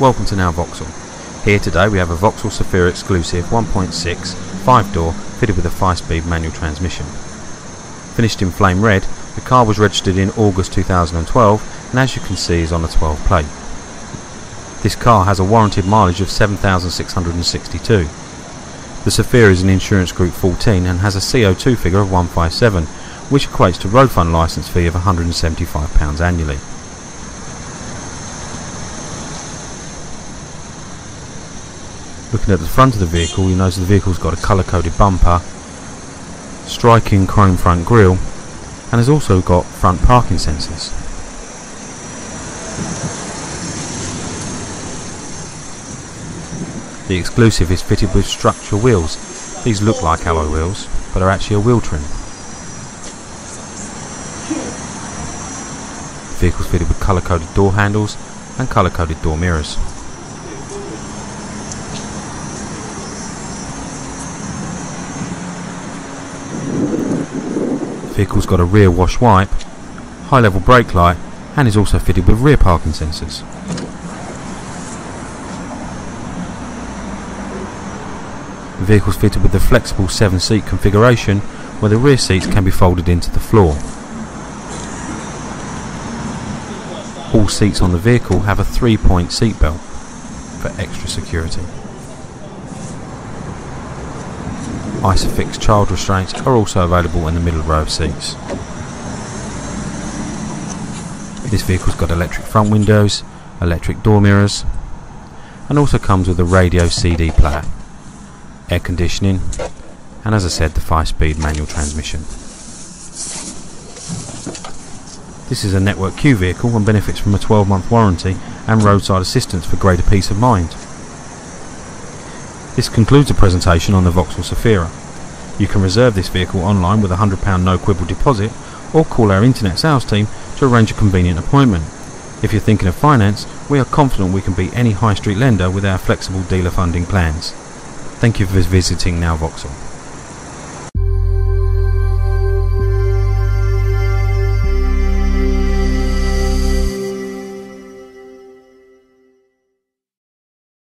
welcome to Now Vauxhall. Here today we have a Vauxhall Zafira exclusive 1.6 5 door fitted with a 5 speed manual transmission. Finished in flame red, the car was registered in August 2012 and as you can see is on a 12 plate. This car has a warranted mileage of 7,662. The Zafira is an insurance group 14 and has a CO2 figure of 157 which equates to road fund licence fee of £175 annually. Looking at the front of the vehicle, you notice the vehicle's got a colour-coded bumper, striking chrome front grille, and has also got front parking sensors. The exclusive is fitted with structural wheels. These look like alloy wheels, but are actually a wheel trim. The vehicle's fitted with colour-coded door handles and colour-coded door mirrors. Vehicle's got a rear wash wipe, high level brake light and is also fitted with rear parking sensors. The vehicle's fitted with a flexible 7 seat configuration where the rear seats can be folded into the floor. All seats on the vehicle have a 3 point seat belt for extra security. Isofix child restraints are also available in the middle row of seats. This vehicle's got electric front windows, electric door mirrors, and also comes with a radio CD player, air conditioning, and as I said, the 5-speed manual transmission. This is a Network Q vehicle and benefits from a 12-month warranty and roadside assistance for greater peace of mind. This concludes the presentation on the Vauxhall Zafira. You can reserve this vehicle online with a £100 no quibble deposit or call our internet sales team to arrange a convenient appointment. If you're thinking of finance, we are confident we can beat any high street lender with our flexible dealer funding plans. Thank you for visiting Now Vauxhall.